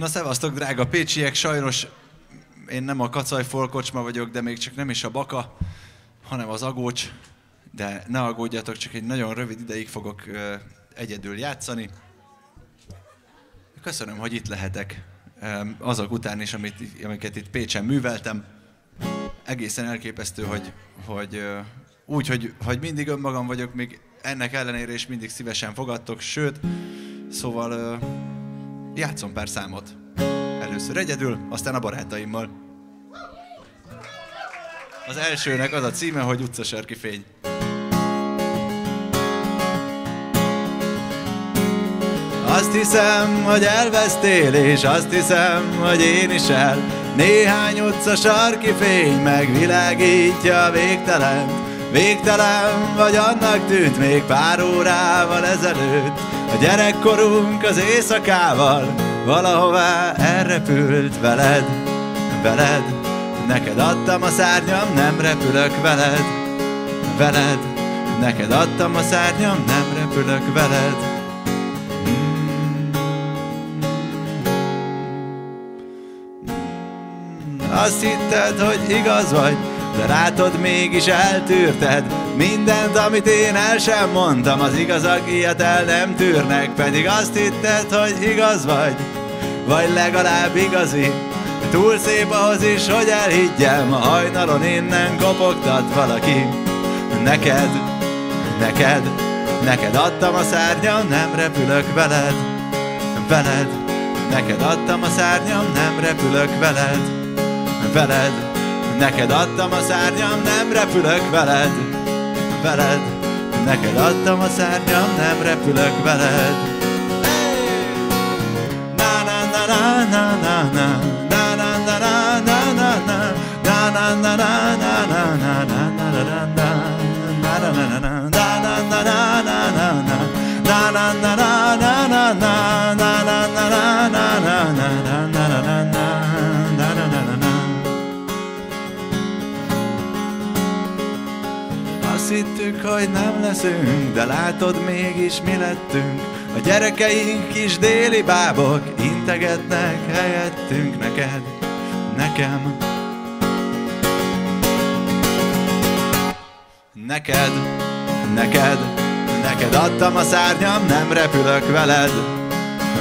Na szevasztok, drága pécsiek, sajnos én nem a kacaj folkocsma vagyok, de még csak nem is a baka, hanem az agócs, de ne aggódjatok, csak egy nagyon rövid ideig fogok ö, egyedül játszani. Köszönöm, hogy itt lehetek ö, azok után is, amit, amiket itt Pécsen műveltem. Egészen elképesztő, hogy, hogy ö, úgy, hogy, hogy mindig önmagam vagyok, még ennek ellenére is mindig szívesen fogadtok, sőt, szóval játszom pár számot. Először egyedül, aztán a barátaimmal. Az elsőnek az a címe, hogy utcasarki fény. Azt hiszem, hogy elvesztél, és azt hiszem, hogy én is el. Néhány utca sarki fény megvilágítja a végtelen. Végtelen vagy annak tűnt még pár órával ezelőtt. A gyerekkorunk az éjszakával valahová elrepült veled, veled. Neked adtam a szárnyam, nem repülök veled, veled. Neked adtam a szárnyam, nem repülök veled. Azt hitted, hogy igaz vagy, de látod, mégis eltűrted Mindent, amit én el sem mondtam. Az igazak ilyet el nem tűrnek Pedig azt hitted, hogy igaz vagy. Vagy legalább igazi. Túl szép ahhoz is, hogy elhiggyem A hajnalon innen kopogtat valaki. Neked, neked, neked adtam a szárnyam Nem repülök veled, veled Neked adtam a szárnyam, nem repülök veled, veled Neked adtam a szárnyam, nem repülök veled, veled Neked adtam a szárnyam, nem repülök veled Na na na na na na na Na na na na na na na Na na na na na na na na na na na Na na hittük, hogy nem leszünk, de látod mégis mi lettünk. A gyerekeink is déli bábok integetnek helyettünk neked, nekem. Neked, neked, neked adtam a szárnyam, nem repülök veled,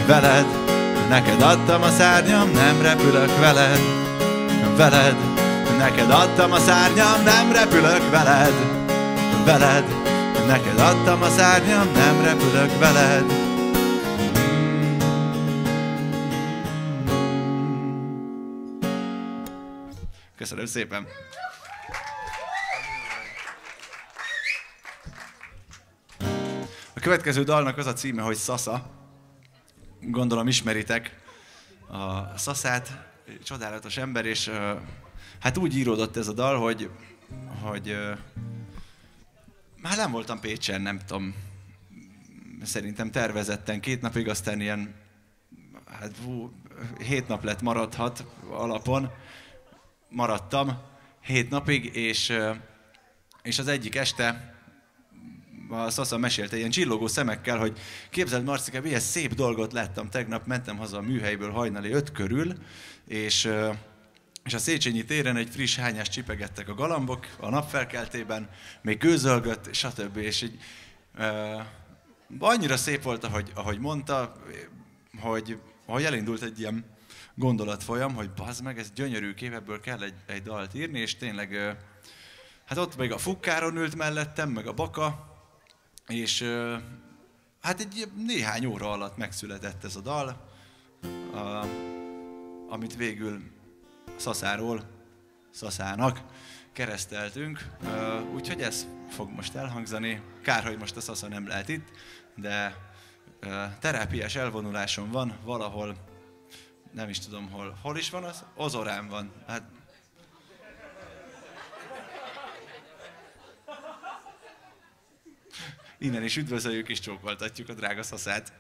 veled. Neked adtam a szárnyam, nem repülök veled, veled. Neked adtam a szárnyam, nem repülök veled, veled Neked adtam a szárnyam, nem repülök veled Köszönöm szépen! A következő dalnak az a címe, hogy Sasa. Gondolom ismeritek a Szaszát, csodálatos ember, és hát úgy íródott ez a dal, hogy, hogy már nem voltam Pécsen, nem tudom, szerintem tervezetten két napig, aztán ilyen, hát hú, hét nap lett maradhat alapon, maradtam hét napig, és, és az egyik este a Szasza mesélte ilyen csillogó szemekkel, hogy képzeld Marcika, milyen szép dolgot láttam tegnap, mentem haza a műhelyből hajnali öt körül, és és a Széchenyi téren egy friss hányást csipegettek a galambok a napfelkeltében, még gőzölgött, stb. És így, uh, annyira szép volt, ahogy, ahogy mondta, hogy, hogy elindult egy ilyen gondolatfolyam, hogy bazd meg, ez gyönyörű kép, ebből kell egy, egy dalt írni, és tényleg, hát ott még a fukkáron ült mellettem, meg a baka, és hát egy néhány óra alatt megszületett ez a dal, amit végül Szaszáról Szaszának kereszteltünk, úgyhogy ez fog most elhangzani. Kár, hogy most a Szasza nem lehet itt, de terápiás elvonulásom van valahol, nem is tudom hol. Hol is van az? Ozorán van. Hát Innen is üdvözöljük és csókoltatjuk a drága szaszát.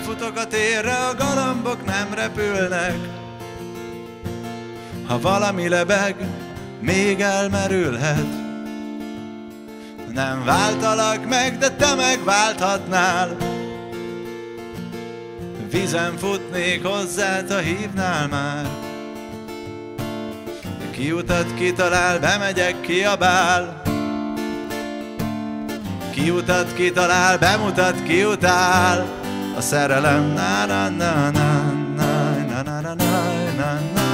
Befutok a térre, a galambok nem repülnek. Ha valami lebeg, még elmerülhet. Nem váltalak meg, de te megválthatnál. Vizen futnék hozzá, ha hívnál már. Kiutat kitalál, bemegyek, kiabál. Kiutat kitalál, bemutat, kiutál. A szerelem na na na na na na na na na na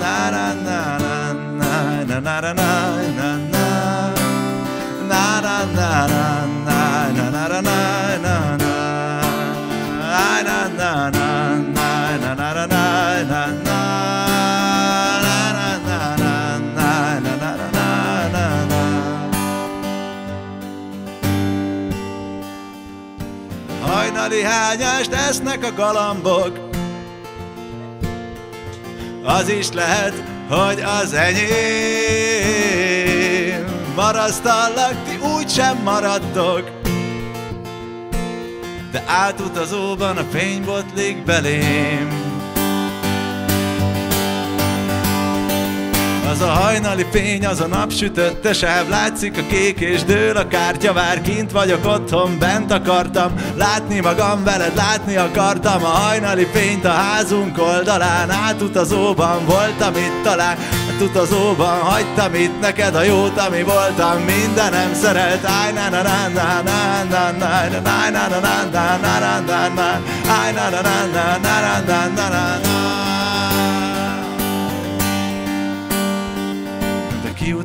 na na na na na na na na na Hajnali hányást esznek a galambok? Az is lehet, hogy az enyém. Marasztallak, ti úgysem maradtok. De átutazóban a fény botlik belém. Ay, na na na na na na na na na na Ay, na na na na na na na na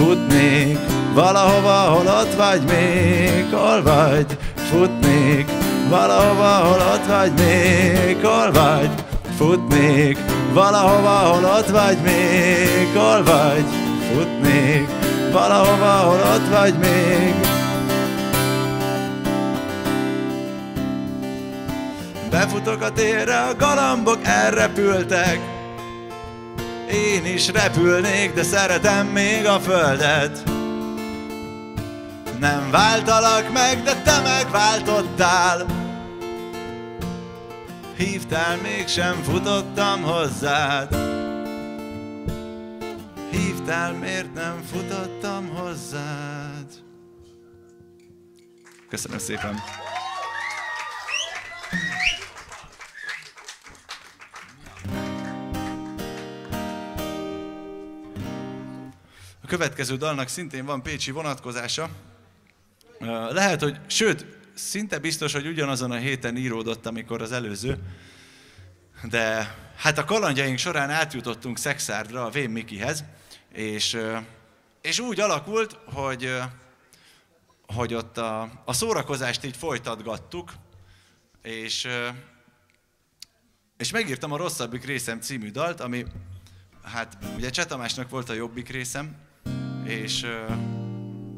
Futnék valahova, hol ott vagy még? Hol vagy? Futnék valahova, hol ott vagy még? Hol vagy? Futnék valahova, hol ott vagy még? Hol vagy? Futnék valahova, hol ott vagy még? Befutok a térre, a galambok elrepültek én is repülnék, de szeretem még a földet. Nem váltalak meg, de te megváltottál. Hívtál, mégsem futottam hozzád. Hívtál, miért nem futottam hozzád? Köszönöm szépen! Következő dalnak szintén van pécsi vonatkozása. Lehet, hogy, sőt, szinte biztos, hogy ugyanazon a héten íródott, amikor az előző. De hát a kalandjaink során átjutottunk Szexárdra, a Vén Mikihez, és, és úgy alakult, hogy, hogy ott a, a szórakozást így folytatgattuk, és, és megírtam a Rosszabbik részem című dalt, ami hát ugye Cseh Tamásnak volt a jobbik részem, és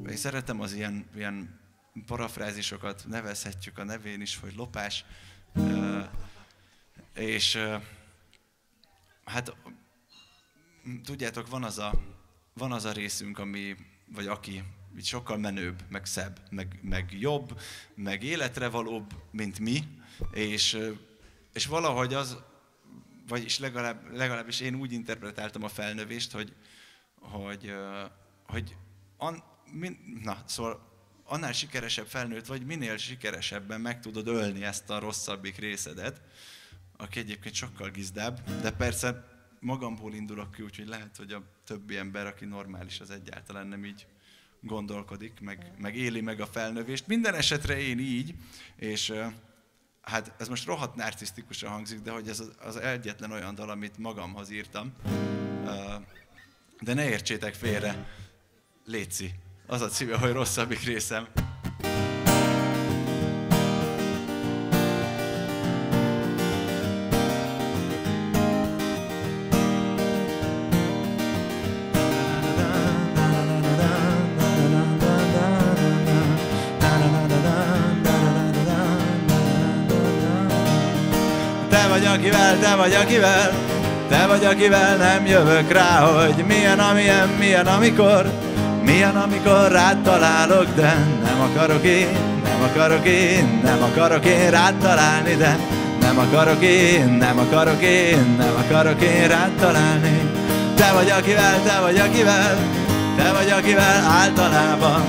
én szeretem az ilyen, ilyen parafrázisokat, nevezhetjük a nevén is, hogy lopás. És hát tudjátok, van az, a, van az a részünk, ami, vagy aki így sokkal menőbb, meg szebb, meg, meg jobb, meg életre valóbb, mint mi, és, és valahogy az, vagyis legalább, legalábbis én úgy interpretáltam a felnövést, hogy, hogy, hogy an, min, na, szóval annál sikeresebb felnőtt vagy, minél sikeresebben meg tudod ölni ezt a rosszabbik részedet, aki egyébként sokkal gizdább, de persze magamból indulok ki, úgyhogy lehet, hogy a többi ember, aki normális, az egyáltalán nem így gondolkodik, meg, meg éli meg a felnövést. Minden esetre én így, és hát ez most rohadt narcisztikusan hangzik, de hogy ez az, az egyetlen olyan dal, amit magamhoz írtam. De ne értsétek félre, Léci. Az a címe, hogy rosszabbik részem. Te vagy akivel, te vagy akivel, te vagy akivel nem jövök rá, hogy milyen amilyen, milyen amikor, milyen, amikor rád találok, de nem akarok én, nem akarok én, nem akarok én rád találni, de nem akarok én, nem akarok én, nem akarok én rád találni. Te vagy akivel, te vagy akivel, te vagy akivel általában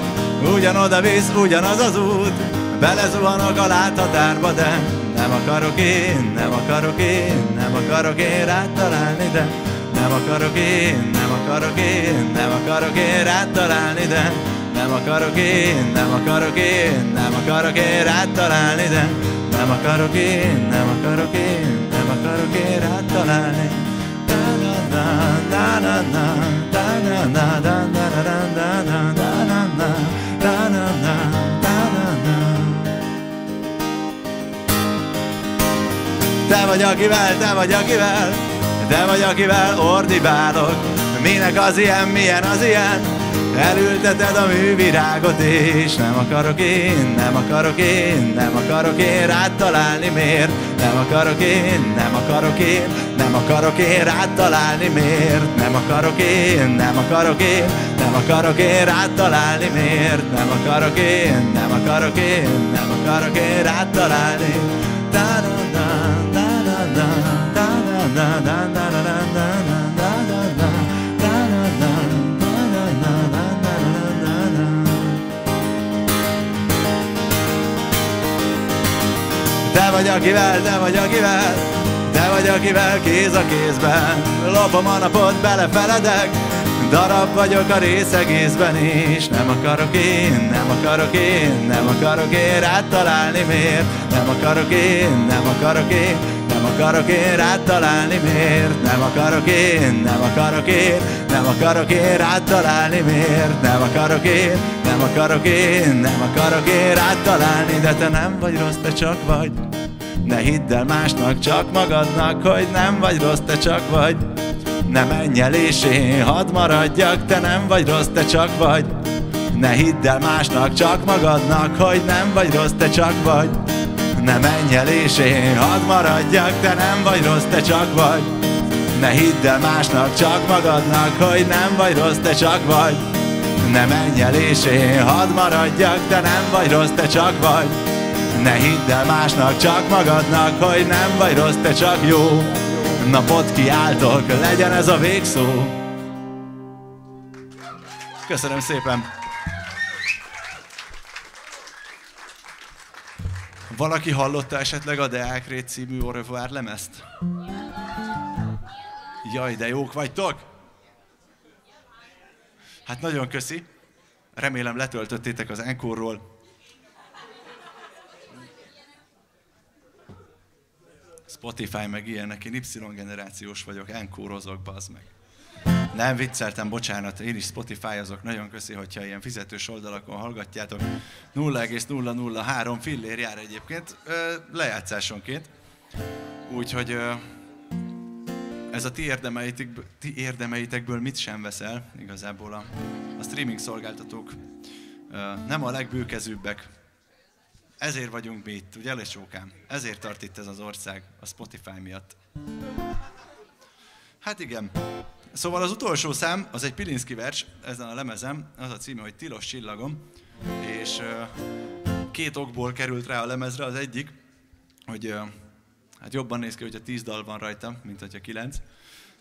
ugyanoda visz, ugyanaz az út, belezuhanok a láthatárba, de nem akarok én, nem akarok én, nem akarok én rád találni, de nem akarok én, nem akarok én, nem akarok én rád találni, de nem akarok én, nem akarok én, nem akarok én rád találni, de nem akarok én, nem akarok én, nem akarok én rád találni. Te vagy akivel, te vagy akivel, te vagy, akivel ordibálok, minek az ilyen, milyen az ilyen, Elülteted a művirágot és nem akarok én, nem akarok én, nem akarok én rád találni miért? Nem akarok én, nem akarok én, nem akarok én rád találni miért? Nem akarok én, nem akarok én, nem akarok én rád találni miért? Nem akarok én, nem akarok én, nem akarok én rád találni. Da-da-da, da-da-da. Te vagy akivel, te vagy akivel, te vagy akivel kéz a kézben. Lopom a napot, belefeledek Darab vagyok a rész egészben is. Nem akarok én, nem akarok én, nem akarok én rád találni miért. Nem akarok én, nem akarok én, nem akarok én rád találni miért. Nem akarok én, nem akarok én, nem akarok én rád találni miért. Nem akarok én, nem akarok én, nem akarok én rád találni De te nem vagy rossz, te csak vagy ne hidd el másnak, csak magadnak, hogy nem vagy rossz, te csak vagy. Ne menj el és én hadd maradjak, te nem vagy rossz, te csak vagy. Ne hidd el másnak, csak magadnak, hogy nem vagy rossz, te csak vagy. Ne menj el és én hadd maradjak, te nem vagy rossz, te csak vagy. Ne hidd el másnak, csak magadnak, hogy nem vagy rossz, te csak vagy. Ne menj el és én hadd maradjak, te nem vagy rossz, te csak vagy ne hidd el másnak, csak magadnak, hogy nem vagy rossz, te csak jó. Napot kiáltok, legyen ez a végszó. Köszönöm szépen. Valaki hallotta esetleg a Deákrét című Au revoir lemezt? Jaj, de jók vagytok! Hát nagyon köszi. Remélem letöltöttétek az Enkorról Spotify meg ilyenek, én Y generációs vagyok, enkórozok, bazd meg. Nem vicceltem, bocsánat, én is Spotify azok, nagyon köszi, hogyha ilyen fizetős oldalakon hallgatjátok. 0,003 fillér jár egyébként, lejátszásonként. Úgyhogy ez a ti, érdemeitekből, ti érdemeitekből mit sem veszel, igazából a, a streaming szolgáltatók nem a legbőkezőbbek, ezért vagyunk mi itt, ugye Lecsókám? Ezért tart itt ez az ország, a Spotify miatt. Hát igen, Szóval az utolsó szám, az egy Pilinszki vers ezen a lemezem, az a címe, hogy Tilos csillagom, és két okból került rá a lemezre, az egyik, hogy hát jobban néz ki, hogyha tíz dal van rajta, mint hogyha kilenc.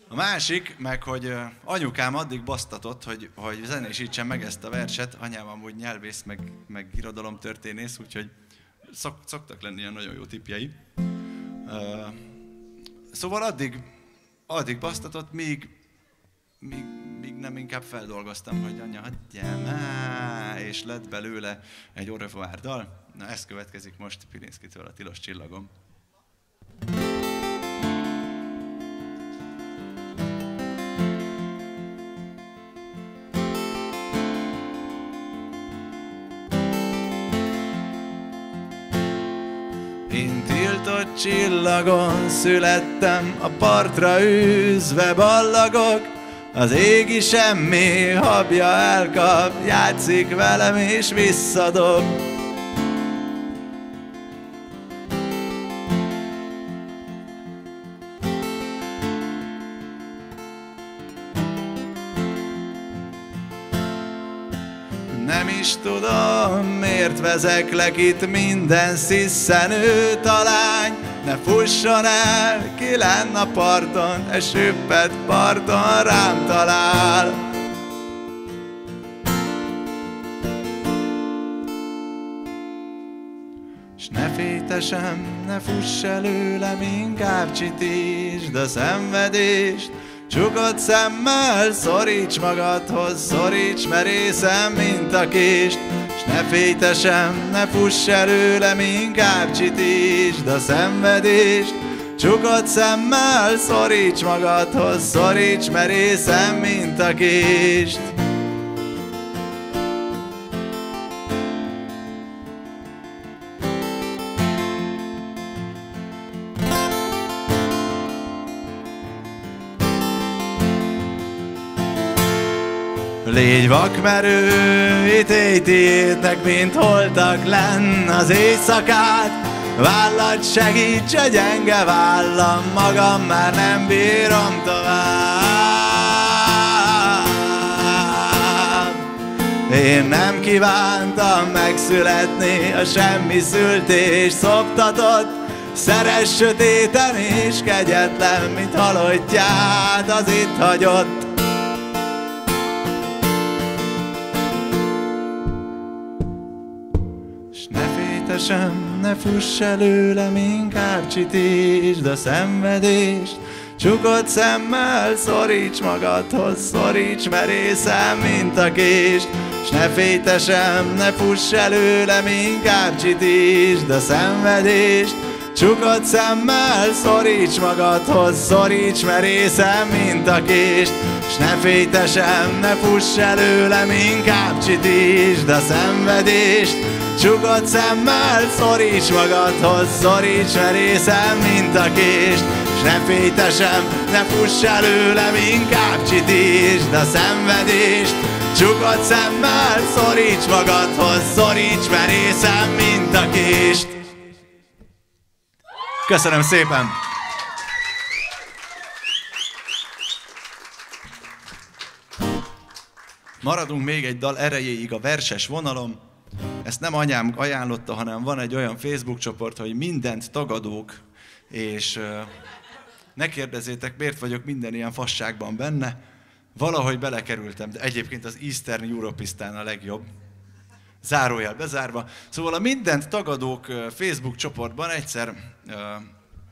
A másik, meg hogy anyukám addig basztatott, hogy, hogy zenésítsen meg ezt a verset, anyám amúgy nyelvész, meg, meg irodalomtörténész, úgyhogy szok, szoktak lenni ilyen nagyon jó tipjei. Szóval addig, addig basztatott, míg, míg, míg nem inkább feldolgoztam, hogy anya, hagyjál már, és lett belőle egy Au dal. Na, ez következik most Pilinszkitől a Tilos Csillagom. Csillagon születtem, a partra űzve ballagok, az égi semmi habja elkap, játszik velem és visszadob. Nem is tudom, miért vezeklek itt minden sziszenő talány, ne fusson el, ki lenne a parton, e parton rám talál. S ne fétesem, ne fuss előlem, inkább csitítsd a szenvedést, Csukott szemmel szoríts magadhoz, szoríts merészem, mint a kést, ne fétesem, ne fuss előlem, inkább csitítsd a szenvedést. Csukott szemmel szoríts magadhoz, szoríts merészem, mint a kést. Légy vakmerő, ítélj tiétek, mint holtak lenn az éjszakát. Vállat segíts a gyenge vállam, magam már nem bírom tovább. Én nem kívántam megszületni, a semmi szültés szoptatott, Szeres sötéten és kegyetlen, mint halottját az itt hagyott. Sem, ne fuss előlem, inkább csitítsd a szenvedést. Csukott szemmel szoríts magadhoz, szoríts merészem, mint a kést. S ne fétesem, ne fuss előlem, inkább csitítsd a szenvedést. Csukott szemmel szoríts magadhoz, szoríts merészem, mint a kést. S ne fétesem, ne fuss előlem, inkább csitítsd a szenvedést. Csukott szemmel szoríts magadhoz, szoríts merészem, mint a kést. S ne fétesem, ne fuss előlem, inkább csitítsd a szenvedést. Csukott szemmel szoríts magadhoz, szoríts merészem, mint a kést. Köszönöm szépen! Maradunk még egy dal erejéig a verses vonalom. Ezt nem anyám ajánlotta, hanem van egy olyan Facebook csoport, hogy mindent tagadók, és ne kérdezzétek, miért vagyok minden ilyen fasságban benne. Valahogy belekerültem, de egyébként az Eastern Europistán a legjobb. Zárójel bezárva. Szóval a mindent tagadók Facebook csoportban egyszer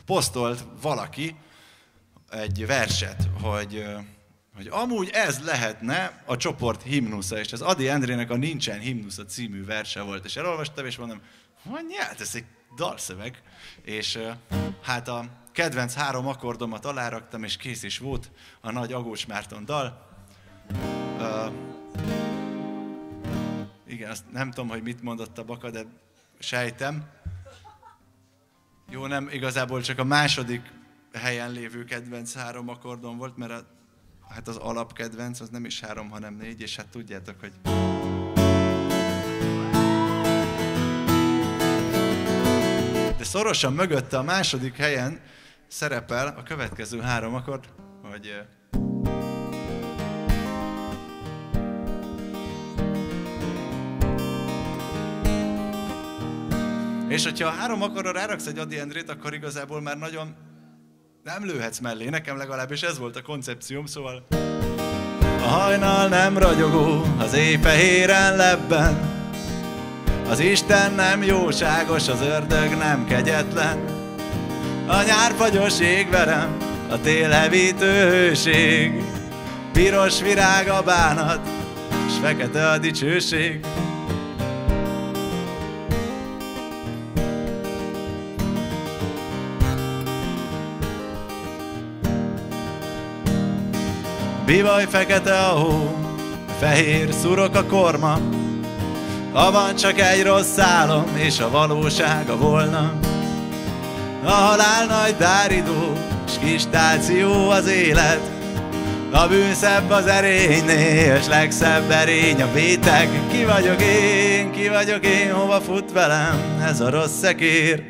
posztolt valaki egy verset, hogy hogy amúgy ez lehetne a csoport himnusza, és ez Adi Endrének a Nincsen himnusza című verse volt, és elolvastam, és mondom, hogy hát ez egy dalszöveg, és hát a kedvenc három akkordomat aláraktam, és kész is volt a nagy Agós Márton dal. Uh, igen, azt nem tudom, hogy mit mondott a baka, de sejtem. Jó, nem, igazából csak a második helyen lévő kedvenc három akkordon volt, mert a hát az alapkedvenc az nem is három, hanem négy, és hát tudjátok, hogy... De szorosan mögötte a második helyen szerepel a következő három akkord, hogy... És hogyha a három akkordra ráraksz egy Adi Endrét, akkor igazából már nagyon nem lőhetsz mellé. Nekem legalábbis ez volt a koncepcióm, szóval... A hajnal nem ragyogó, az éj fehéren lebben. Az Isten nem jóságos, az ördög nem kegyetlen. A nyár fagyos ég verem, a tél hevítő hőség. Piros virág a bánat, s fekete a dicsőség. Bivaj fekete a hó, fehér szurok a korma, ha van csak egy rossz álom, és a valósága volna. A halál nagy dáridó, s kis táció az élet, a bűn szebb az erénynél, és legszebb erény a bétek. Ki vagyok én, ki vagyok én, hova fut velem ez a rossz szekér?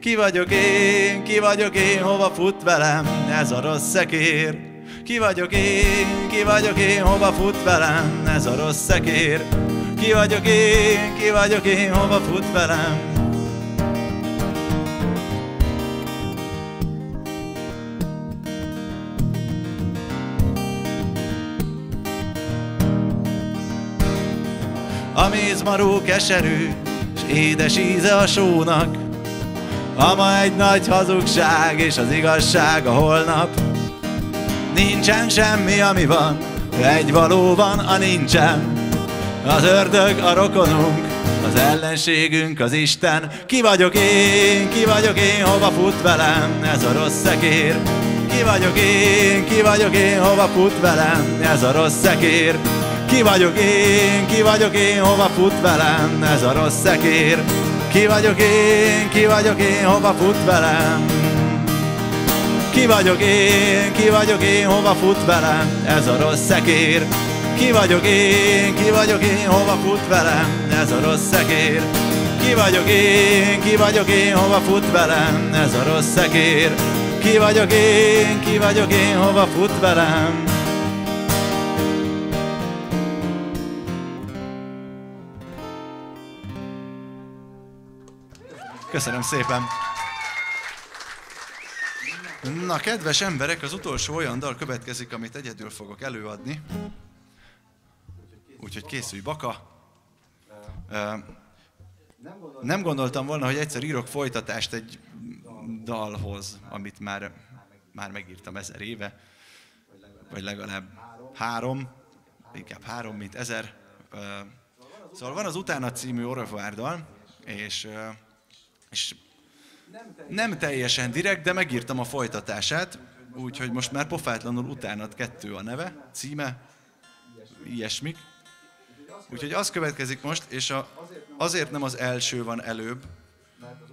Ki vagyok én, ki vagyok én, hova fut velem ez a rossz szekér? Ki vagyok én, ki vagyok én, hova fut velem ez a rossz szekér? Ki vagyok én, ki vagyok én, hova fut velem? A mézmaró keserű, s édes íze a sónak, Ama egy nagy hazugság, és az igazság a holnap. Nincsen semmi, ami van, egy való van, a nincsen. Az ördög a rokonunk, az ellenségünk az Isten. Ki vagyok én, ki vagyok én, hova fut velem ez a rossz szekér? Ki vagyok én, ki vagyok én, hova fut velem ez a rossz szekér? Ki vagyok én, ki vagyok én, hova fut velem ez a rossz szekér? Ki vagyok én, ki vagyok én, hova fut velem? Ki vagyok én, ki vagyok én, hova fut velem ez a rossz szekér? Ki vagyok én, ki vagyok én, hova fut velem ez a rossz szekér? Ki vagyok én, ki vagyok én, hova fut velem ez a rossz szekér? Ki vagyok én, ki vagyok én, hova fut velem? Köszönöm szépen! Na, kedves emberek, az utolsó olyan dal következik, amit egyedül fogok előadni. Úgyhogy készülj, Baka. Nem gondoltam volna, hogy egyszer írok folytatást egy dalhoz, amit már, már megírtam ezer éve, vagy legalább három, inkább három, mint ezer. Szóval van az Utána című Orvaárdal, és, és nem teljesen direkt, de megírtam a folytatását, úgyhogy most már pofátlanul utánad kettő a neve, címe, ilyesmik. Úgyhogy az következik most, és a, azért nem az első van előbb,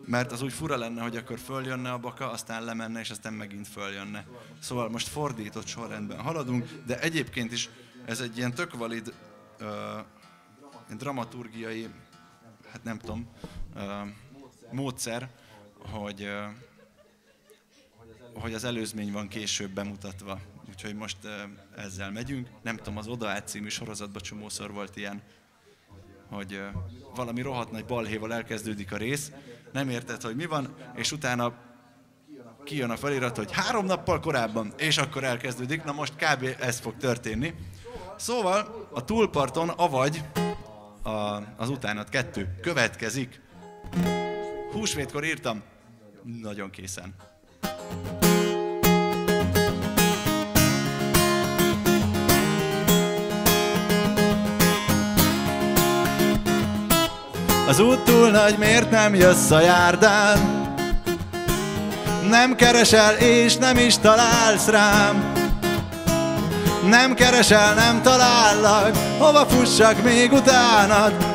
mert az úgy fura lenne, hogy akkor följönne a baka, aztán lemenne, és aztán megint följönne. Szóval most fordított sorrendben haladunk, de egyébként is ez egy ilyen tök valid uh, dramaturgiai, hát nem tudom, uh, módszer, hogy, hogy az előzmény van később bemutatva. Úgyhogy most ezzel megyünk. Nem tudom, az Oda című sorozatban csomószor volt ilyen, hogy valami rohadt nagy balhéval elkezdődik a rész, nem érted, hogy mi van, és utána kijön a felirat, hogy három nappal korábban, és akkor elkezdődik. Na most kb. ez fog történni. Szóval a túlparton, avagy a, az utánat kettő következik. Húsvétkor írtam, nagyon készen. Az út túl nagy, miért nem jössz a járdán? Nem keresel és nem is találsz rám Nem keresel, nem talállak Hova fussak még utánad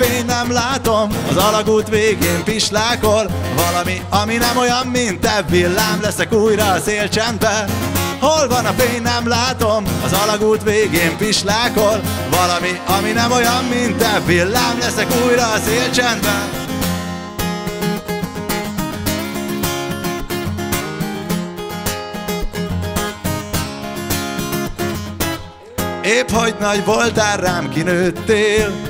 fény nem látom Az alagút végén pislákol Valami, ami nem olyan, mint te. Villám leszek újra a szélcsendbe Hol van a fény, nem látom Az alagút végén pislákol Valami, ami nem olyan, mint te. Villám leszek újra a szélcsendben. Épp hogy nagy voltál, rám kinőttél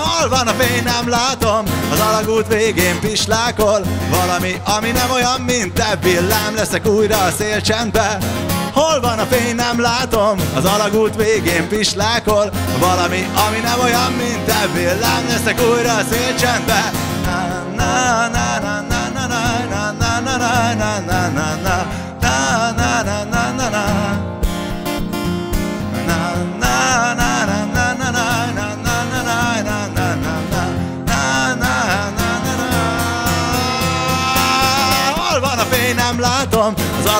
Hol van a fény, nem látom, az alagút végén pislákol Valami, ami nem olyan, mint te, villám leszek újra a szélcsendbe Hol van a fény, nem látom, az alagút végén pislákol Valami, ami nem olyan, mint te, villám leszek újra a szélcsendbe na na na na na na na na na na na na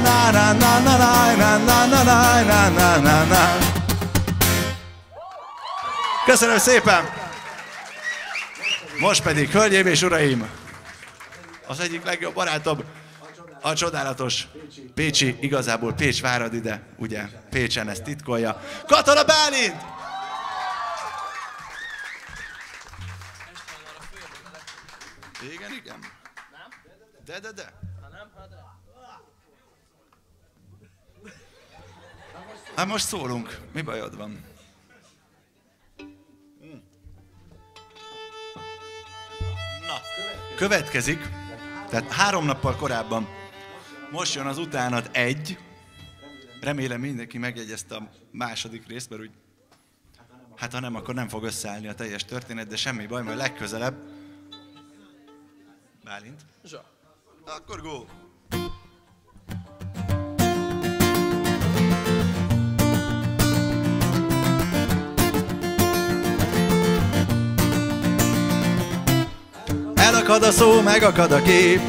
na na na na na na na na na na na na na Köszönöm szépen! Most pedig, hölgyeim és uraim, az egyik legjobb barátom, a csodálatos Pécsi, igazából Pécs várad ide, ugye? Pécsen ezt titkolja. Katona Bálint! Igen, igen. De, de, de. Ha nem, ha de. Hát most szólunk. Mi bajod van? Na, következik. Tehát három nappal korábban. Most jön az utánat egy. Remélem mindenki megjegyezte a második részt, mert úgy Hát ha nem, akkor nem fog összeállni a teljes történet, de semmi baj, majd legközelebb Bálint? Zsa. Akkor go! Elakad a szó, megakad a kép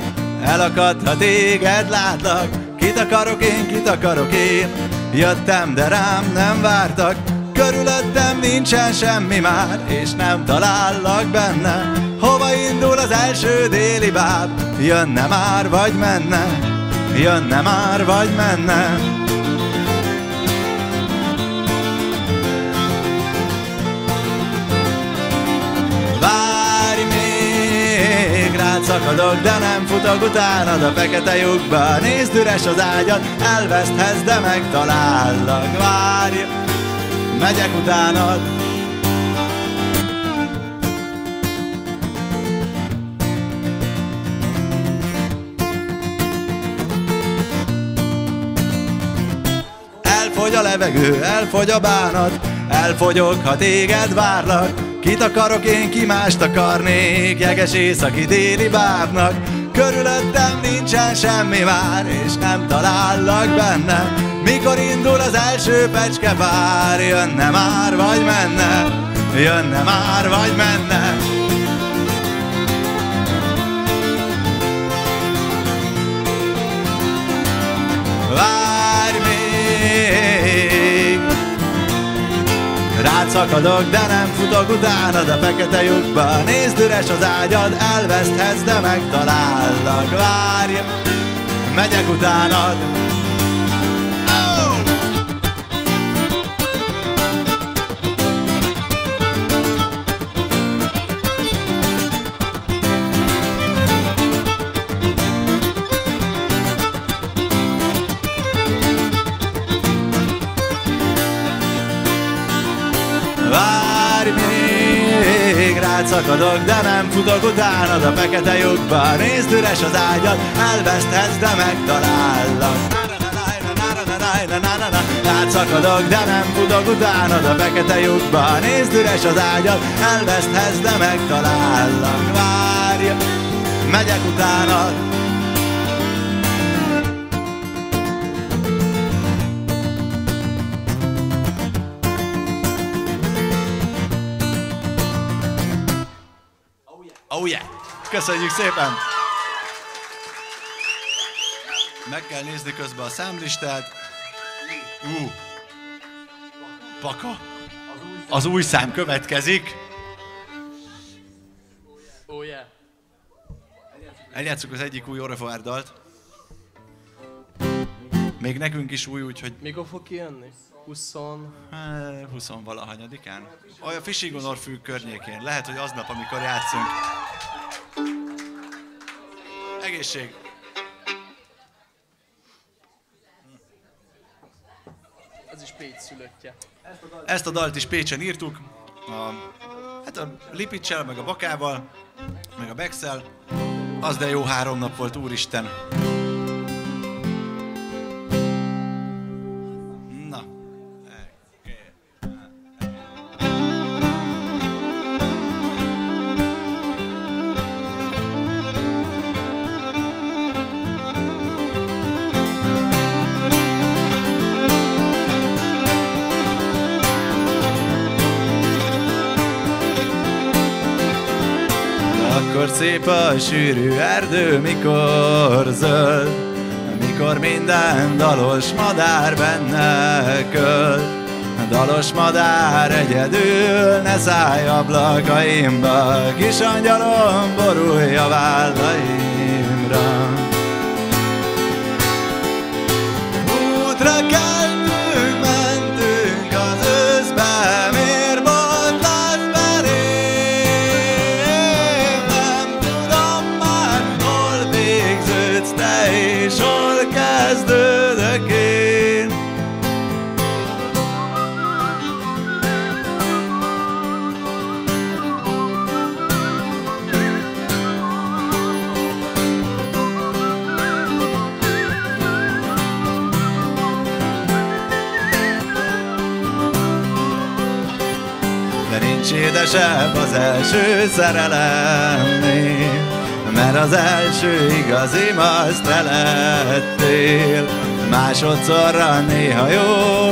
Elakad, ha téged látlak Kit akarok én, kit akarok én Jöttem, de rám nem vártak Körülöttem nincsen semmi már És nem talállak benne Hova indul az első déli báb? Jönne már vagy menne? Jönne már vagy menne? Rád szakadok, de nem futok utánad a fekete lyukba. Nézd üres az ágyat, elveszthetsz, de megtalállak. Várj, megyek utánad, elfogy a levegő, elfogy a bánat, elfogyok, ha téged várlak. Kit akarok én, ki mást akarnék, jeges északi déli bábnak. Körülöttem nincsen semmi már, és nem talállak benne. Mikor indul az első pecske vár, jönne már vagy menne, jönne már vagy menne. Rád szakadok, de nem futok utánad a fekete lyukba. Nézd üres az ágyad, elveszthetsz, de megtalállak. Várj, megyek utánad szakadok, de nem futok utánad a fekete lyukba Nézd üres az ágyad, elveszthetsz, de megtalállak. Tőled szakadok, de nem futok utánad a fekete lyukba Nézd üres az ágyad, elveszthez, de megtalállak. Várja, megyek utánad Köszönjük szépen! Meg kell nézni közben a számlistát. Ú, paka. Az új szám következik. Oh yeah. Eljátszuk az egyik új Orefár dalt. Még nekünk is új, úgyhogy Mikor fog kijönni? 20... eh, 20 valahanyadikán. Olyan Fishigonorfű környékén. Lehet, hogy aznap, amikor játszunk. Egészség! Ez is Pécs szülöttje. Ezt a dalt is Pécsen írtuk. A, hát a Lipicsel, meg a Bakával, meg a Bexel. Az de jó három nap volt, úristen. Szép a sűrű erdő, mikor zöld, mikor minden dalos madár benne költ. Dalos madár egyedül, ne szállj ablakaimba, kis angyalom borulj a vállaimra. Édesebb az első szerelemnél Mert az első igazi az te lettél Másodszorra néha jó,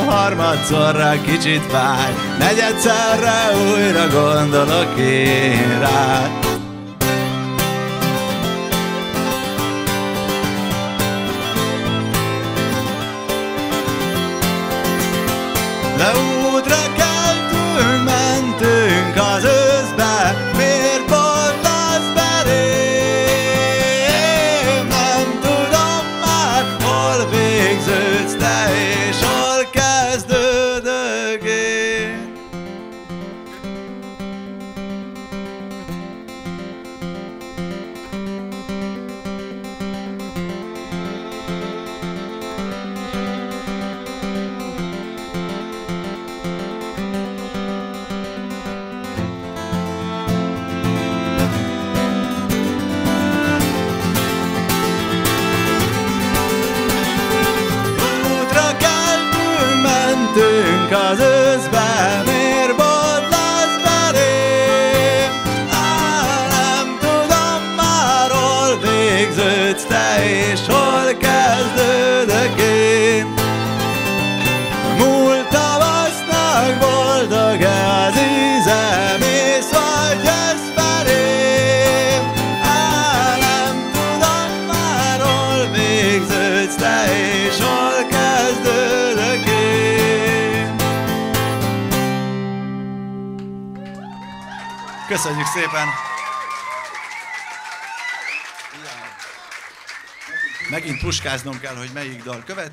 harmadszorra kicsit fáj. Negyedszerre újra gondolok én rád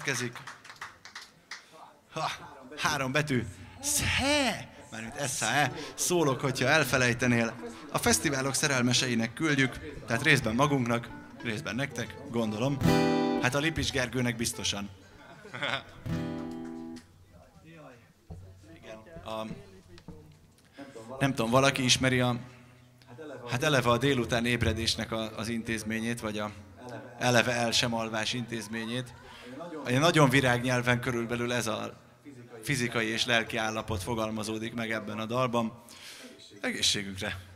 következik. Ha, három betű. Sze! Mármint SZE. Szólok, hogyha elfelejtenél. A fesztiválok szerelmeseinek küldjük, tehát részben magunknak, részben nektek, gondolom. Hát a Lipics Gergőnek biztosan. Igen. A, nem tudom, valaki ismeri a... Hát eleve a délután ébredésnek a, az intézményét, vagy a eleve el sem alvás intézményét. Egy nagyon virágnyelven körülbelül ez a fizikai és lelki állapot fogalmazódik meg ebben a dalban. Egészségünkre!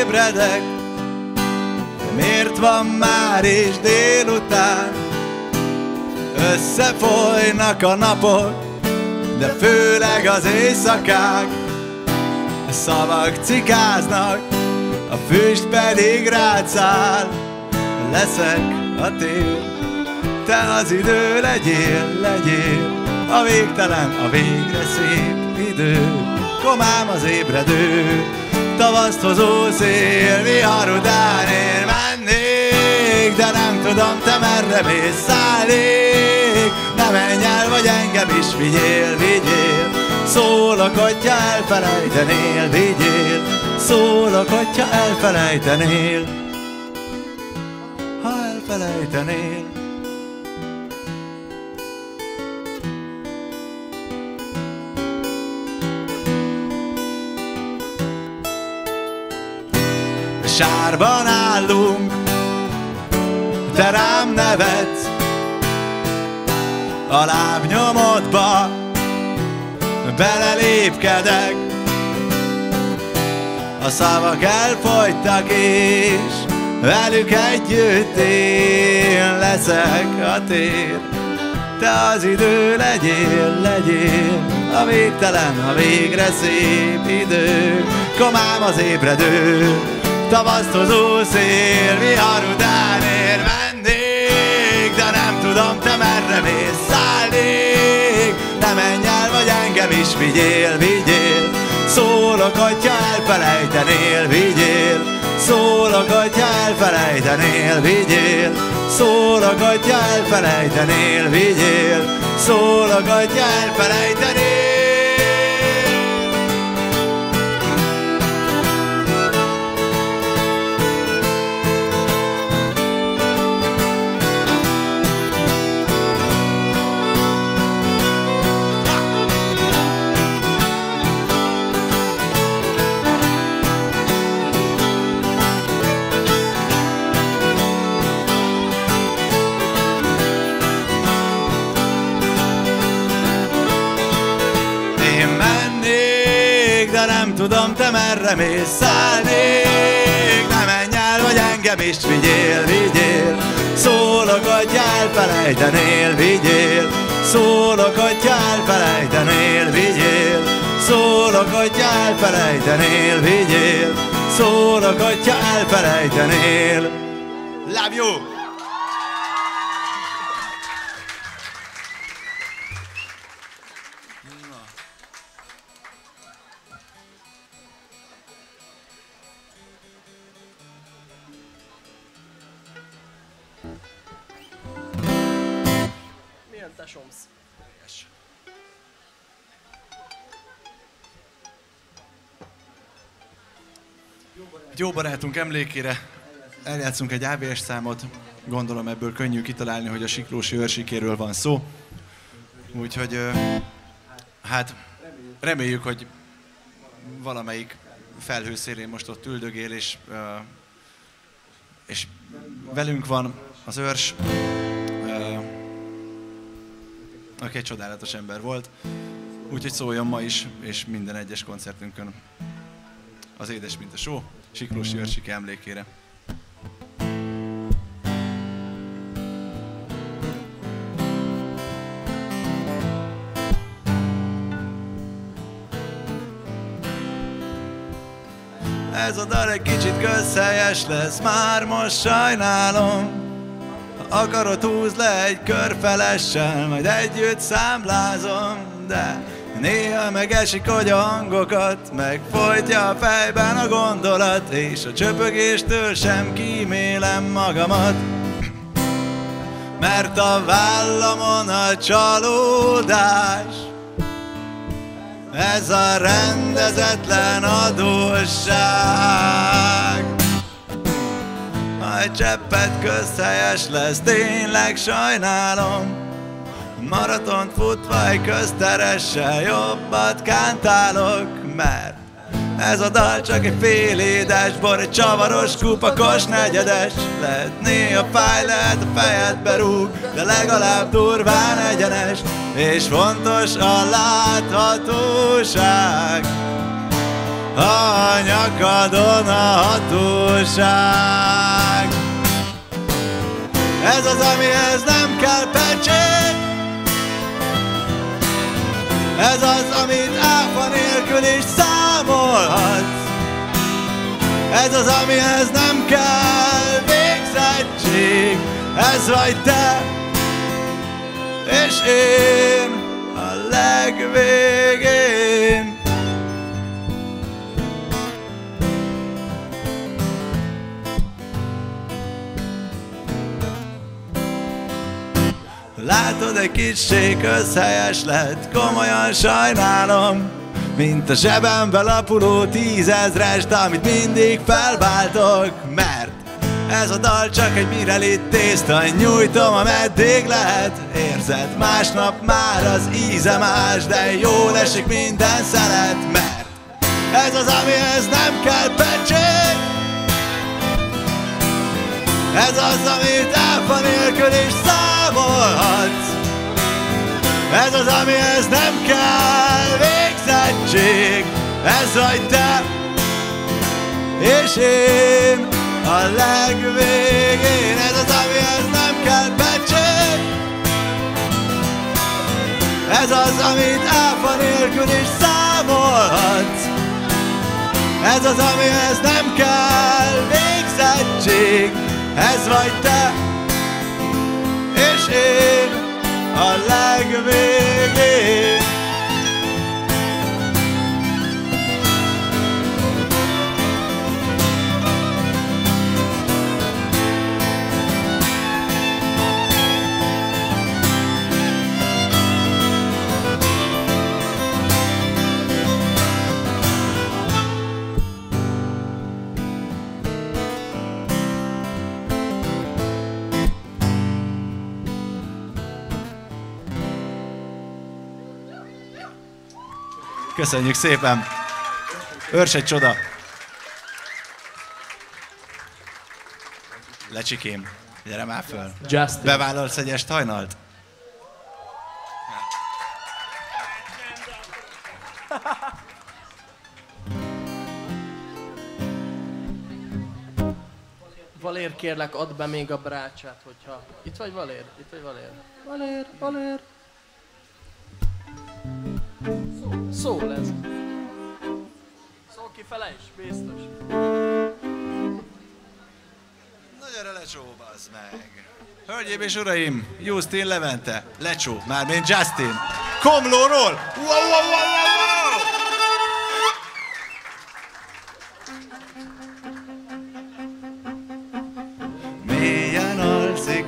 Ébredek, miért van már is délután? Összefolynak a napok, de főleg az éjszakák. A szavak cikáznak, a füst pedig rád. Leszek a tél, te az idő legyél, legyél. A végtelen, a végre szép idő, komám az ébredő tavaszt hozó szél, vihar után én mennék, de nem tudom, te merre mész, szállnék. Ne menj el, vagy engem is vigyél, vigyél, szólok, hogyha elfelejtenél, vigyél, szólok, hogyha elfelejtenél, ha elfelejtenél. Sárban állunk, te rám nevetsz, a lábnyomodba belelépkedek, a szavak elfogytak és velük együtt én leszek a tér. Te az idő legyél, legyél, a végtelen, a végre szép idő, komám az ébredő, Tavaszt hozó szél, vihar után ér mennék, de nem tudom, te merre mész, szállnék. Ne menj el, vagy engem is vigyél, vigyél. Szólok, hogyha elfelejtenél, vigyél. Szólok, hogyha elfelejtenél, vigyél. Szólok, hogyha elfelejtenél, vigyél. Szólok, hogyha elfelejtenél. Tudom, te merre mész, szállnék Ne menj el, vagy engem is vigyél, vigyél. Szólok, hogy elfelejtenél, vigyél. Szólok, hogy elfelejtenél, vigyél. Szólok, hogy elfelejtenél, vigyél. Szólok, hogy elfelejtenél Love you! Jó barátunk emlékére eljátszunk egy AVS számot. Gondolom ebből könnyű kitalálni, hogy a Siklósi őrsikéről van szó. Úgyhogy hát reméljük, hogy valamelyik felhőszélén most ott üldögél, és, és velünk van az őrs, aki egy csodálatos ember volt. Úgyhogy szóljon ma is, és minden egyes koncertünkön az Édes, mint a só. Siklós Jörsik emlékére. Ez a dal egy kicsit közhelyes lesz, már most sajnálom. Ha akarod, húz le egy körfelessel, majd együtt számlázom, de Néha megesik, hogy a hangokat megfojtja a fejben a gondolat, és a csöpögéstől sem kímélem magamat. Mert a vállamon a csalódás, ez a rendezetlen adósság. Majd cseppet közhelyes lesz, tényleg sajnálom Maratont futva egy közteressel jobbat kántálok Mert ez a dal csak egy fél édes bor, egy csavaros, kupakos, negyedes. Lehet néha fáj, lehet a fejedbe rúg, de legalább durván egyenes És fontos a láthatóság. A nyakadon a hatóság. Ez az, amihez nem kell pecsét Ez az, amit áfa nélkül is számolhatsz. Ez az, amihez nem kell végzettség. Ez vagy te és én a legvégén Látod, egy kicsi közhelyes lett, komolyan sajnálom. Mint a zsebembe lapuló tízezrest, amit mindig felváltok Mert ez a dal csak egy mirelit tészta, nyújtom, ameddig lehet. Érzed, másnap már az íze más, de jól esik minden szelet Mert ez az, amihez nem kell pecsét Ez az, amit áfa nélkül is számolhatsz. Ez az, amihez nem kell végzettség. Ez vagy te és én a legvégén. Ez az, amihez nem kell pecsét Ez az, amit áfa nélkül is számolhatsz. Ez az, amihez nem kell végzettség Ez vagy te és én a legvégén Köszönjük szépen! Őrs egy csoda! Lecsikém, gyere már föl! Justin. Bevállalsz egy est hajnalt? Valér, kérlek, add be még a brácsát, hogyha... Itt vagy Valér? Itt vagy Valér? Valér, Valér. Szól ez. Szól kifele is, biztos. Na gyere lecsó, bazd meg! Hölgyeim és uraim, Justin Levente, lecsó, mármint Justin, Komlóról! Wow, wow, wow, wow,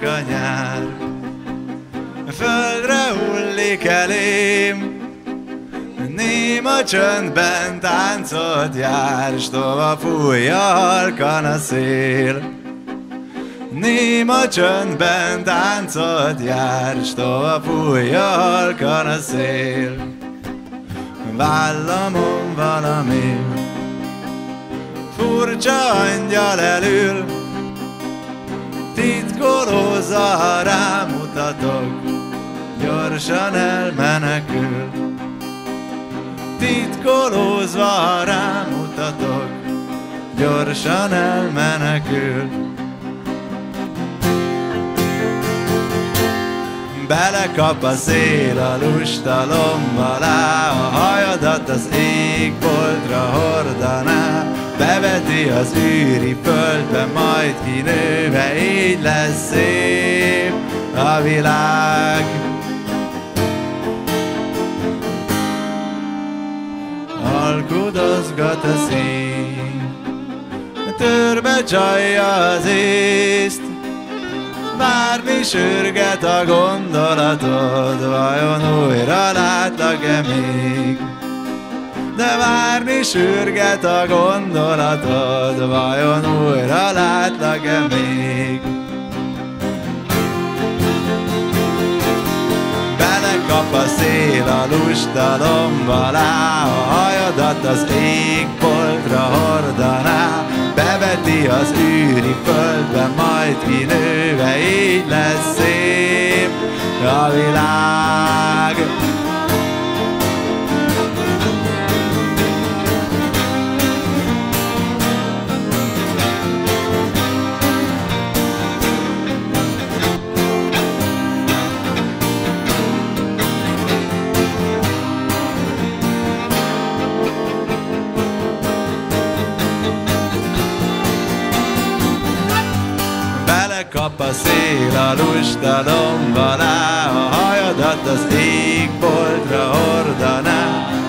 a nyár, földre hullik elém, Néma csöndben táncot jár, s tova fújja halkan a szél. Néma csöndben táncot jár, s tova fújja halkan a szél. Vállamon valami furcsa angyal elül, titkolózza, ha rámutatok, gyorsan elmenekül. Titkolózva, rámutatok, gyorsan elmenekül. Belekap a szél a lustalom alá, a hajadat az égboltra hordaná, beveti az űri földbe, majd kinőve, így lesz szép a világ. Alkudozgat a szín, törbe csalja az észt, Bármi sürget a gondolatod, vajon újra látlak-e még? de várni sürget a gondolatod, vajon újra látlak-e még? A szél a lustalomba lá, a hajadat az égboltra hordaná, beveti az űri földbe, majd kinőve, így lesz szép a világ. Szél a lustalomba lá, a hajadat az égboltra hordaná,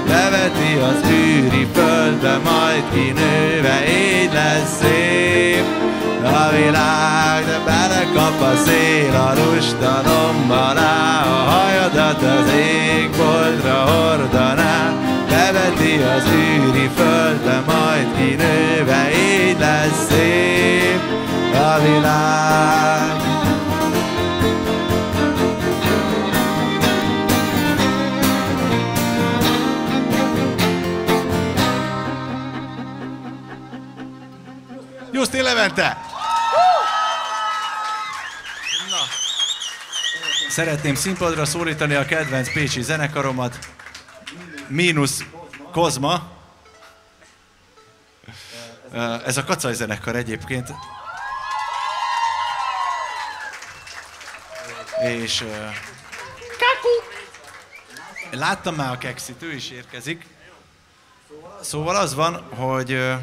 beveti az űri földbe, majd kinőve, így lesz szép. A világ, de belekap a szél a lustalomba lá, a hajadat az égboltra hordaná, beveti az űri földbe, majd kinőve, így lesz szép a világ. Juszti Levente! Na. Szeretném színpadra szólítani a kedvenc pécsi zenekaromat, mínusz Kozma. Ez a kacaj zenekar egyébként. És uh, láttam már a kexit, ő is érkezik. Szóval az van, hogy uh,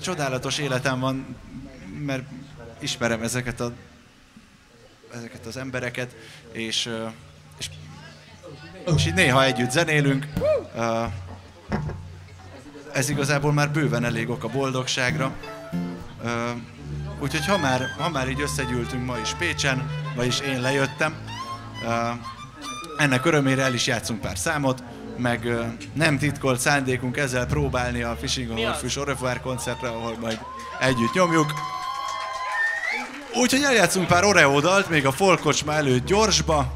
csodálatos életem van, mert ismerem ezeket, a, ezeket az embereket, és, és, és így néha együtt zenélünk. Ez igazából már bőven elég ok a boldogságra. Úgyhogy ha már, ha már így összegyűltünk ma is Pécsen, vagyis én lejöttem, ennek örömére el is játszunk pár számot, meg nem titkolt szándékunk ezzel próbálni a Fishing on Orfűs Orevoir koncertre, ahol majd együtt nyomjuk. Úgyhogy eljátszunk pár Oreo dalt, még a folkocsma előtt gyorsba.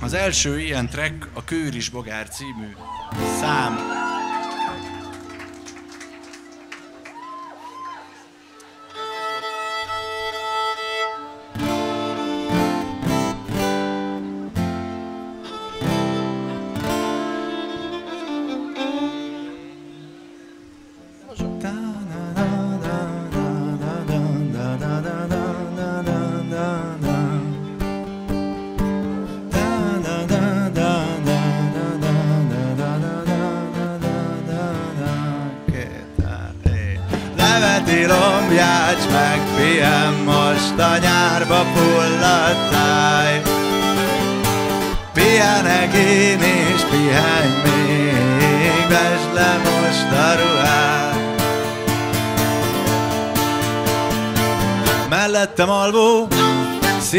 Az első ilyen track a Kőris Bogár című szám.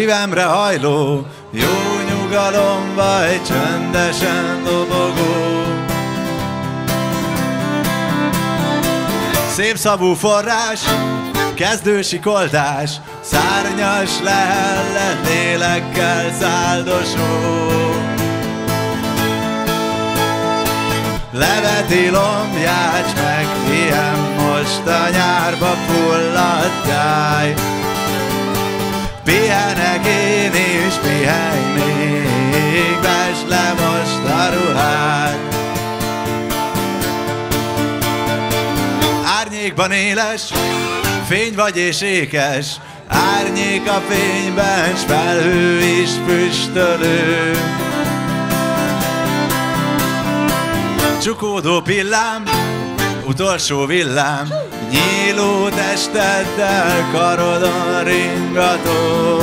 Szívemre hajló, jó nyugalom vagy csöndesen dobogó. Szép szabú forrás, kezdősikoltás, szárnyas lehellen lélekkel száldosó. Leveti lombjács meg, ilyen most a nyárba fulladt. Pihenek én is, pihenj még, vesd le most a ruhád. Árnyékban éles, fény vagy és ékes, árnyék a fényben, s felhő is füstölő. Csukódó pillám, utolsó villám, nyíló testeddel karodon ringató.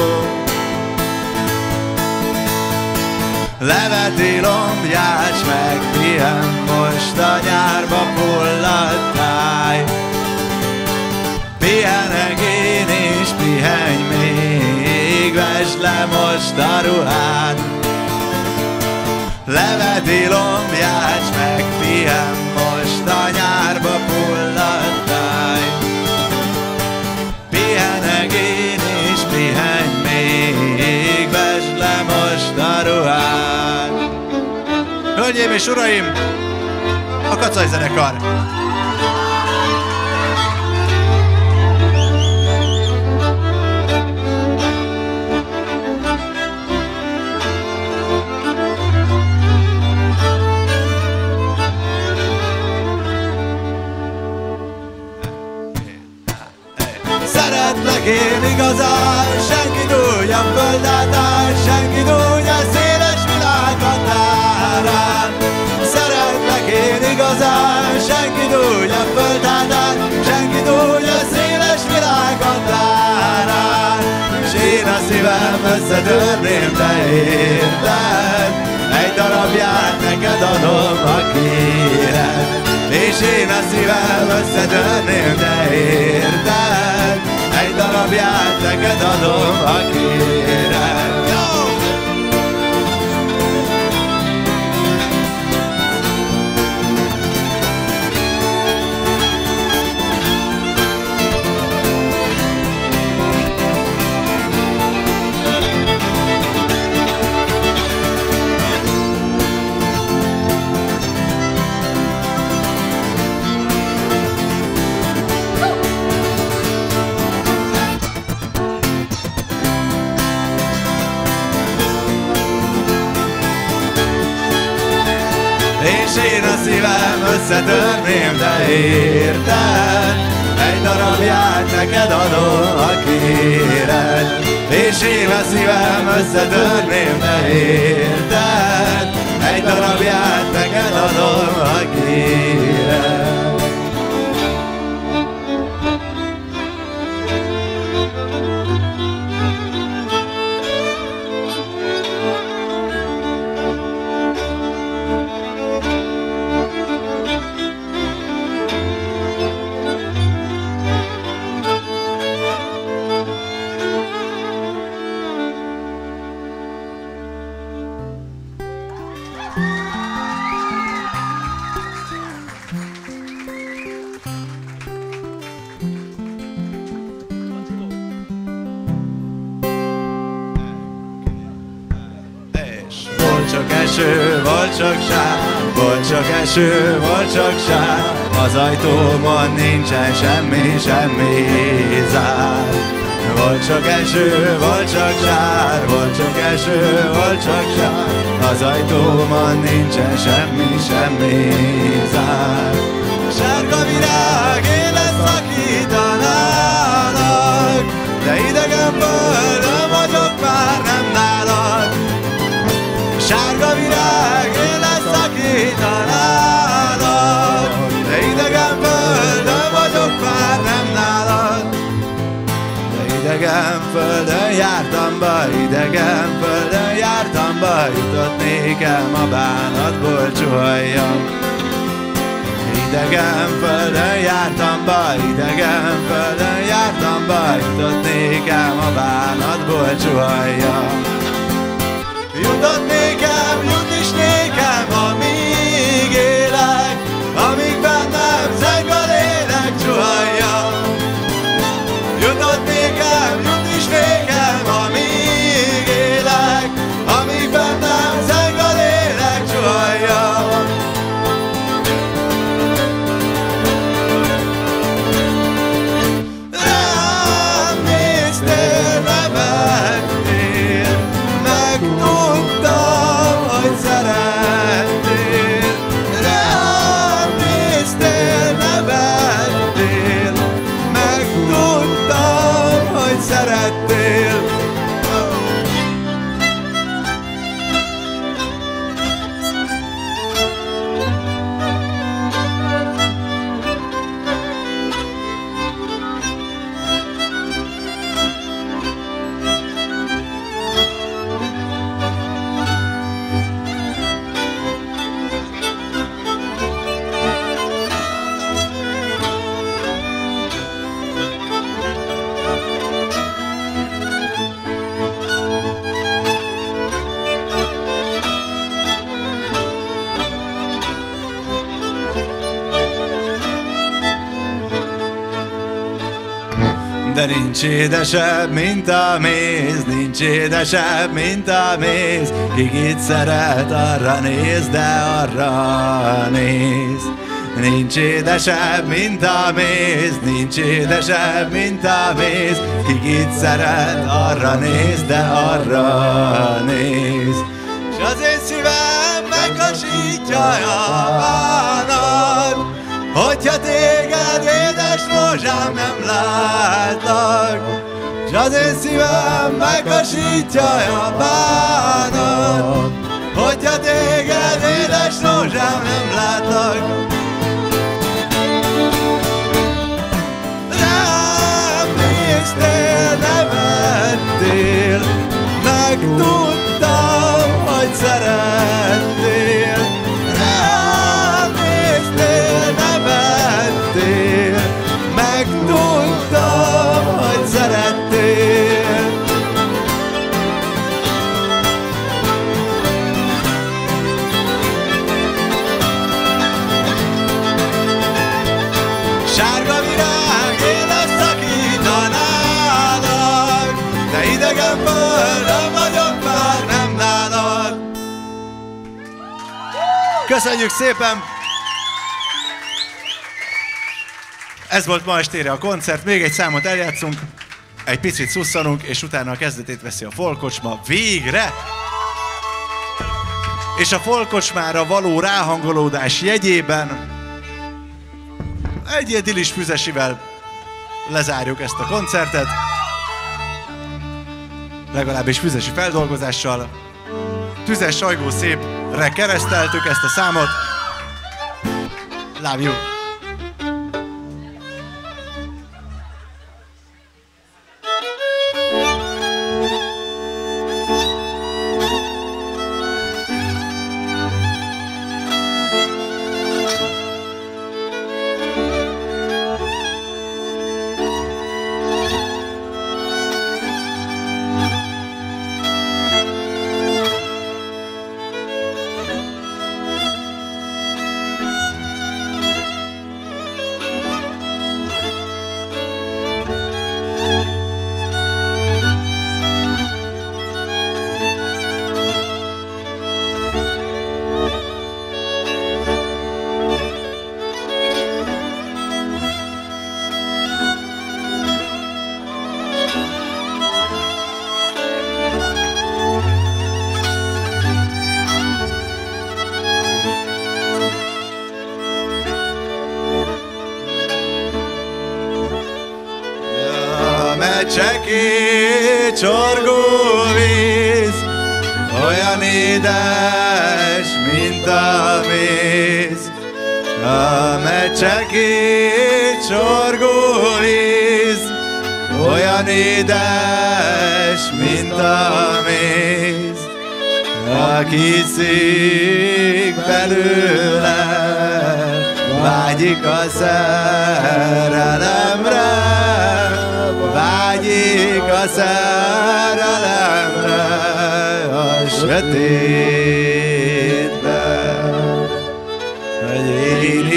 Leveti lombjács meg, ilyen most a nyárba fulladt táj. Pihenek én is, pihenj még, vesd le most a ruhád. leveti lombját, s megpihen most a nyárba fulladt ruhát. Hölgyeim és uraim, a Kacaj zenekar! Szeretlek én igazán, senki tudja földátán, igazán, senki tudja földátán, senki tudja széles világ határán. Én a szívem összetörném, de érted, egy darabját neked adom, ha kéred. És én a szívem összetörném, de érted Egy darabját neked adom, ha kéred összetörném, de érted? Egy darabját neked adom, ha kéred. És a szívem összetörném, de érted? Egy darabját neked adom, ha kéred volt csak sár, volt csak eső, volt csak sár, az ajtómon nincsen semmi, semmi zár. Volt csak eső, volt csak sár, volt csak eső, volt csak sár, az ajtómon nincsen semmi, semmi zár. Sárga virág, élet szakítanának, de idegen földön vagyok már nem nálad. Sárga virág, leszakítanának De idegen földön vagyok már nem nálad. De idegen földön jártam be, idegen földön jártam be Jutott nékem a bánatból csuhaljam Idegen földön jártam be, idegen földön jártam be Jutott nékem a bánatból csuhaljam Jutott nékem, jut is nékem, nékem, amíg élek, amíg bennem zeng a lélek csuhajja. De nincs édesebb, mint a méz, nincs édesebb, mint a méz. Ki szeret, arra néz, de arra néz. Nincs édesebb, mint a méz, nincs édesebb, mint a méz. Ki szeret, arra néz, de arra néz. S az én szívem megkasítja rózsám nem látlak, S az én szívem megkasítja a bánat, Hogyha téged édes rózsám nem látlak, Rám néztél, nevettél, megtudtam, hogy szerettél, Köszönjük szépen! Ez volt ma estére a koncert, még egy számot eljátszunk, egy picit szusszanunk, és utána a kezdetét veszi a folkocsma. Végre! És a folkocsmára való ráhangolódás jegyében egy idilis füzesivel lezárjuk ezt a koncertet. Legalábbis füzesi feldolgozással. Tüzes sajgó szépre kereszteltük ezt a számot. Love you!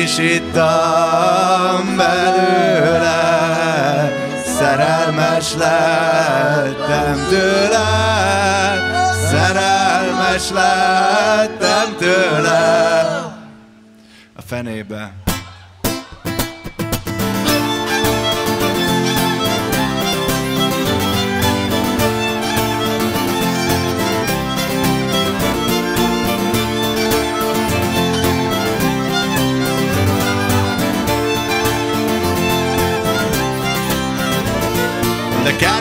Is ittam belőle, szerelmes lettem tőle, szerelmes lettem tőle. A fenébe.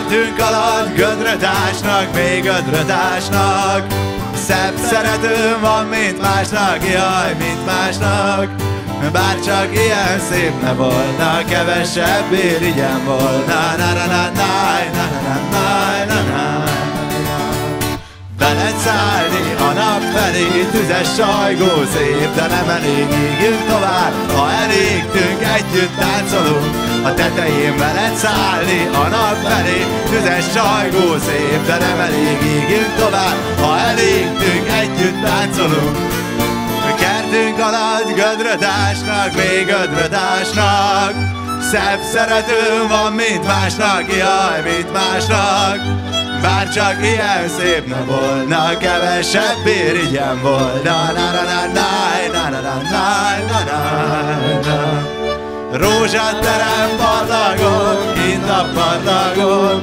De kertünk alatt gödrötásnak, még gödrötásnak Szebb szeretőm van, mint másnak, jaj, mint másnak. Bár csak ilyen szép ne volna, kevesebb irigyem volna. Na na na na na na na na na Veled szállni a nap felé, tüzes sajgó szép, de nem elég, ígjünk tovább, ha elégtünk, együtt táncolunk, a tetején veled szállni a nap felé, tüzes sajgó szép, de nem elég, ígjünk tovább, ha elégtünk, együtt táncolunk. Kertünk alatt gödrötásnak, még gödrötásnak, Szebb szeretőm van, mint másnak, jaj, mint másnak Bár csak ilyen szép ne volna, kevesebb irigyem volna na na na na na na na na na na Rózsaterem pallagok, kint a padlagon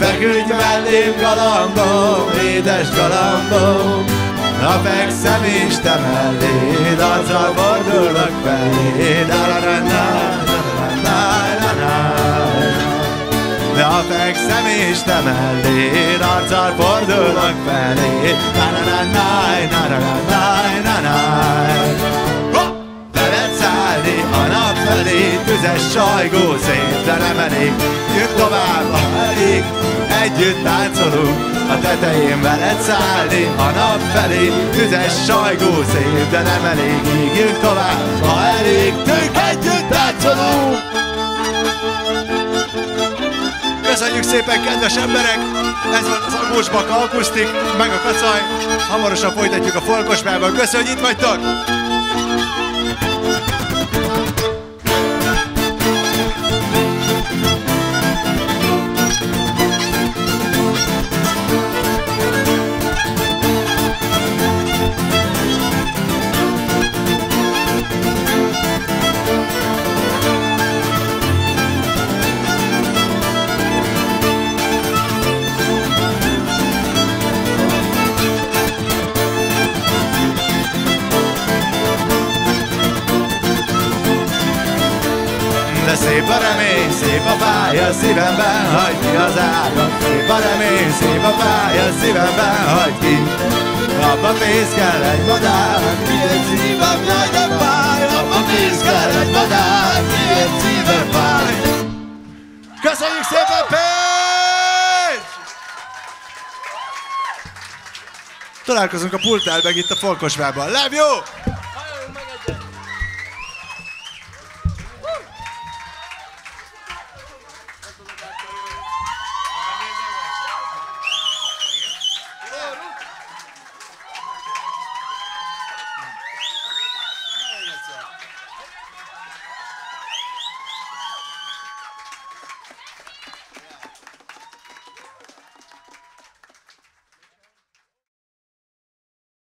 Feküdj mellém galambom, édes galambom Ha fekszem is te melléd, azzal fordulok feléd na na na na na na na fekszem és te melléd, arccal fordulok feléd. Na na na na na na na na na na tüzes sajgó szép, de nem elég. Jött tovább, ha elég, együtt táncolunk, a tetején veled szállni a nap felé, tüzes sajgó szép, de nem elég. Ígjünk tovább, ha elég, tők együtt táncolunk. Köszönjük szépen, kedves emberek! Ez volt az Agósbak Akusztik, meg a Kacaj. Hamarosan folytatjuk a Folkosmában. Köszönjük, hogy itt vagytok! Szép a remény, szép a pálya, szívemben hagy ki az ágat. Szép a remény, szép a pálya, szívemben hagy ki. Abba fészkel egy madár, miért szívem jaj, de fáj. Abba fészkel egy madár, miért szívem fáj. Köszönjük szépen, Pécs! Találkozunk a pultál meg itt a Folkosvában. Love you!